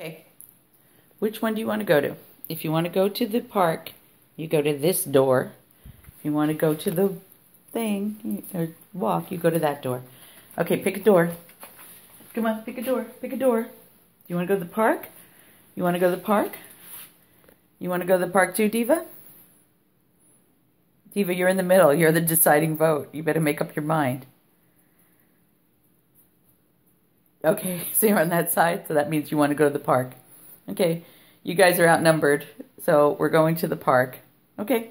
Okay. Which one do you want to go to? If you want to go to the park, you go to this door. If you want to go to the thing or walk, you go to that door. Okay, pick a door. Come on, pick a door. Pick a door. Do you want to go to the park? You want to go to the park? You want to go to the park too, Diva? Diva, you're in the middle. You're the deciding vote. You better make up your mind. Okay, so you're on that side, so that means you want to go to the park. Okay, you guys are outnumbered, so we're going to the park. Okay.